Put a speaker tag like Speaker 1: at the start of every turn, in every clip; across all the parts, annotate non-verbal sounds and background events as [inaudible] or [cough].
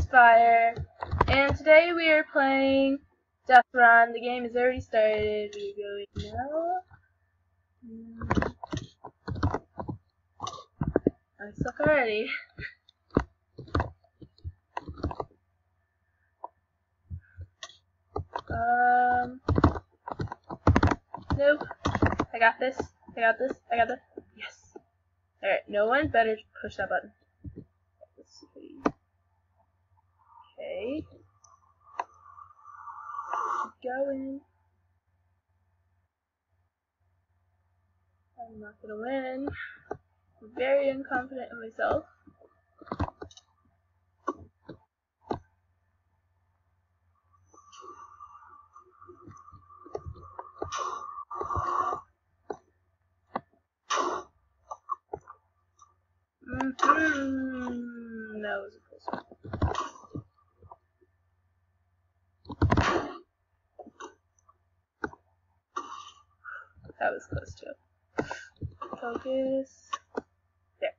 Speaker 1: Fire, and today we are playing Death Run. The game has already started. We're going now. I suck already. um. Nope. I got this. I got this. I got this. Yes. Alright, no one better push that button. Let's see. Okay. Keep going. I'm not gonna win. I'm very unconfident in myself. Mm -hmm. That was a close one. That was close too. Focus. There.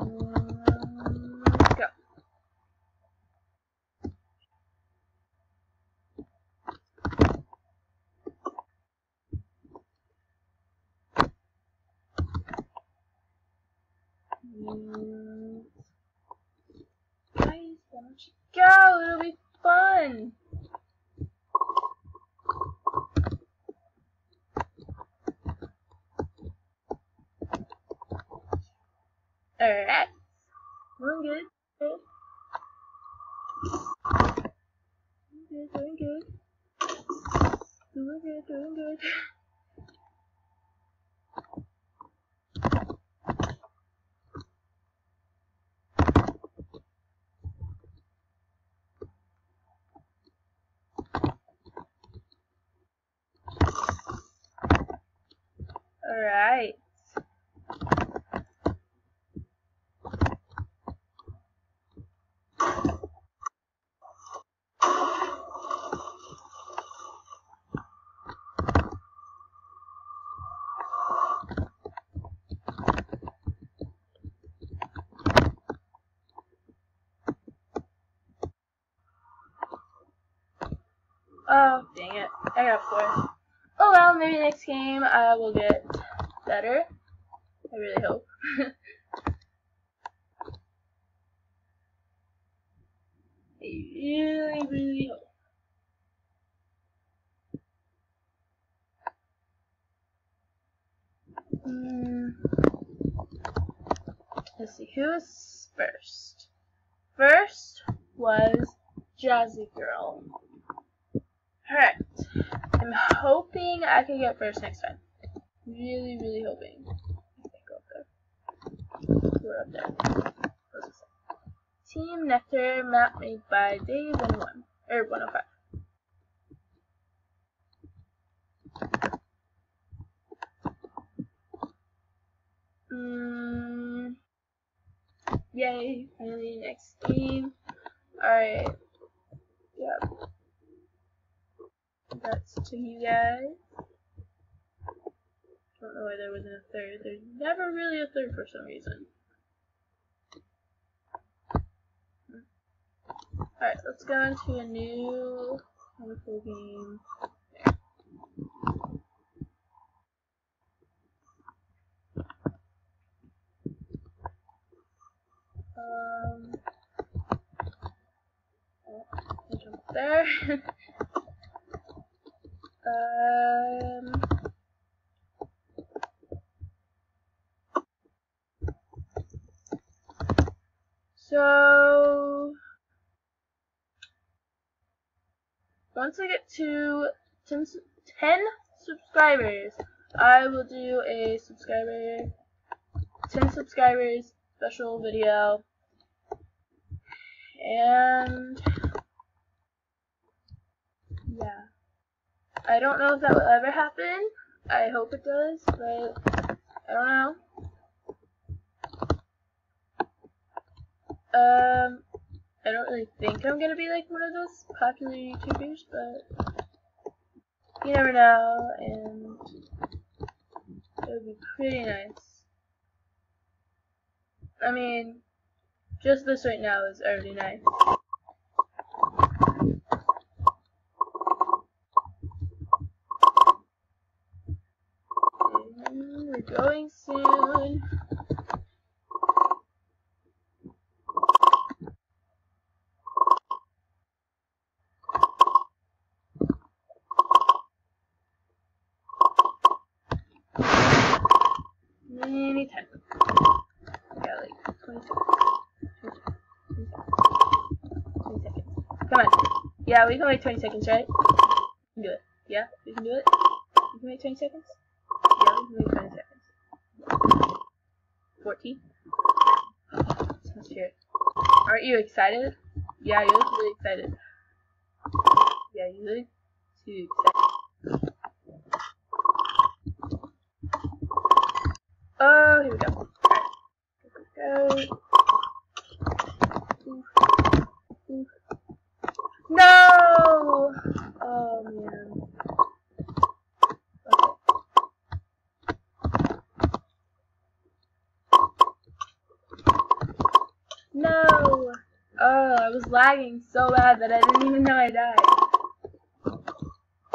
Speaker 1: Um, go. Mm. Guys, why don't you go? It'll be fun. Alright. Doing good. Doing good, doing good. Doing good, doing good. Alright. Oh, dang it. I got four. Oh well, maybe next game I will get better. I really hope. [laughs] I really, really hope. Mm. Let's see, who's first? First was Jazzy Girl. Alright. I'm hoping I can get first next time. Really, really hoping. We're up there. Team Nectar map made by Day 101. Or 105. Mm, yay, finally next game. Alright. Yep. That's to you guys. Don't know why there wasn't a third. There's never really a third for some reason. Alright, let's go into a new wonderful game. Um, oh, jump there. [laughs] um, so, once I get to 10, 10 subscribers, I will do a subscriber, 10 subscribers special video, and yeah. I don't know if that will ever happen. I hope it does, but I don't know. Um, I don't really think I'm gonna be like one of those popular YouTubers, but you never know, and it would be pretty nice. I mean, just this right now is already nice. 10. Yeah, like 20 seconds. 20, seconds. Come on. Yeah, we can wait 20 seconds, right? We can do it. Yeah, we can do it. We can wait 20 seconds? Yeah, we can wait 20 seconds. 14? Let's hear it. Aren't you excited? Yeah, you look really excited. Yeah, you look too excited. Oh, here we go. Alright. Go. Oof. Oof. No! Oh man. No! Oh, I was lagging so bad that I didn't even know I died.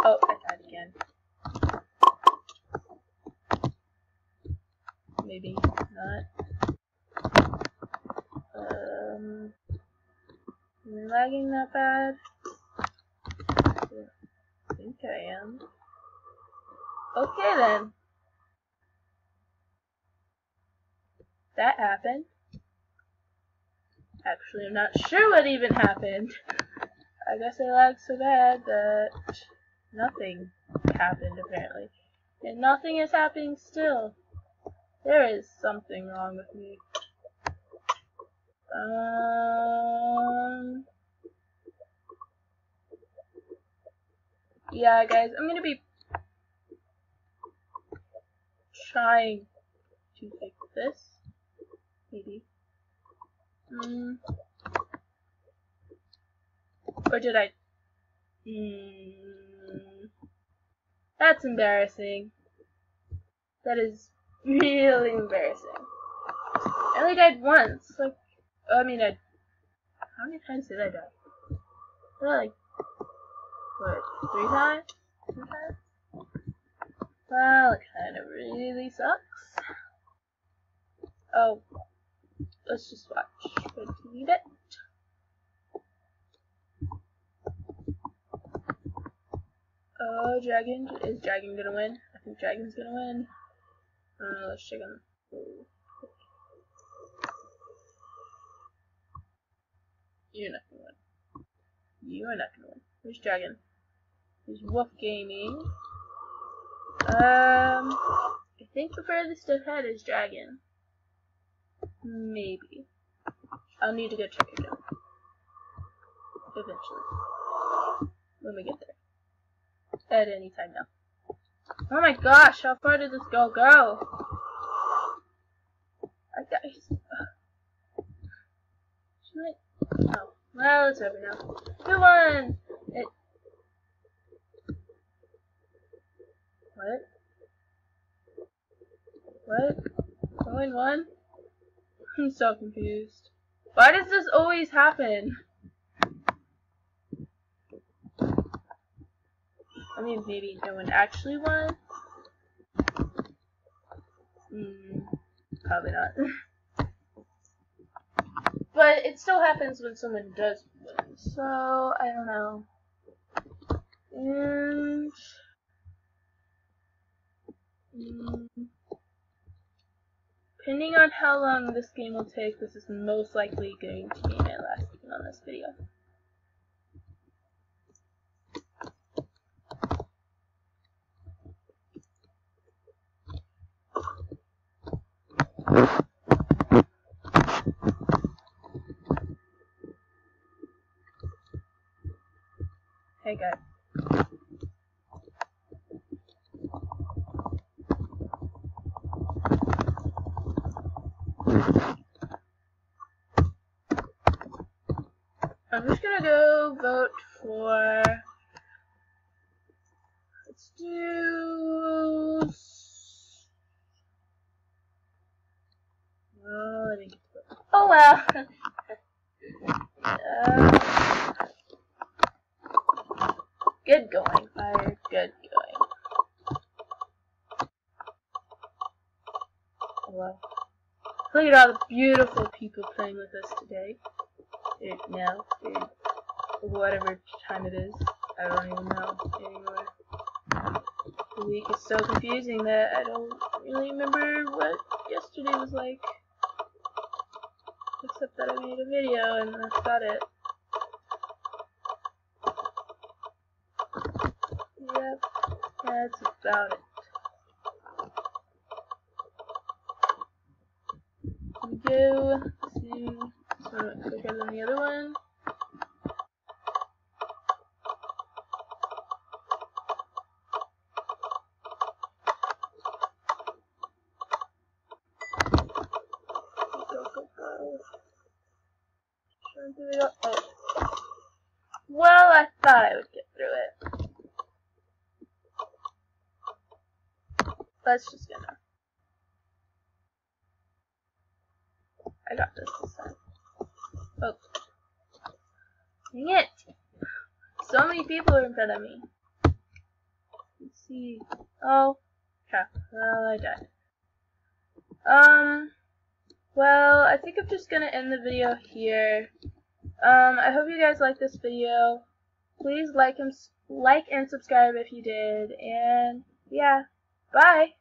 Speaker 1: Oh, I died again. Maybe not. Um, am I lagging that bad? I think I am. Okay then. That happened. Actually, I'm not sure what even happened. I guess I lagged so bad that nothing happened apparently. And nothing is happening still. There is something wrong with me. Um. Yeah, guys, I'm gonna be trying to fix this. Maybe. Mm. Or did I? Mm. That's embarrassing. That is really embarrassing. I only died once. Like, I mean, I. How many times did I die? like, what, three times? Two times? Well, it kind of really sucks. Oh, let's just watch. To need it. Oh, Dragon. Is Dragon gonna win? I think Dragon's gonna win. Uh, let's check on. You're not gonna win. You are not gonna win. Where's Dragon? Who's Wolf Gaming. Um, I think the furthest ahead is Dragon. Maybe. I'll need to go check out. Eventually. When we get there. At any time now. Oh my gosh, how far did this girl go? I guys. She went. Oh, well, it's over now. Who won? It. What? What? Someone won? I'm so confused. Why does this always happen? I mean, maybe no one actually won. Hmm, probably not. [laughs] but it still happens when someone does win, so I don't know. And. Mm, depending on how long this game will take, this is most likely going to be my last game on this video. Hey guys. I'm just gonna go vote for. Let's do. Oh, I didn't get to vote. Look at all the beautiful people playing with us today. It, now, it, whatever time it is. I don't even know anymore. The week is so confusing that I don't really remember what yesterday was like. Except that I made a video and that's about it. Yep, that's about it. We go. See, so quicker than the other one. Well, I thought I would get through it. Let's just gonna. I got this this time. Oh. Dang it! So many people are in front of me. Let's see. Oh. Crap. Well, I died. Um. Well, I think I'm just gonna end the video here. Um, I hope you guys liked this video. Please like and like and subscribe if you did. And yeah, bye.